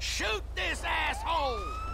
Shoot this asshole!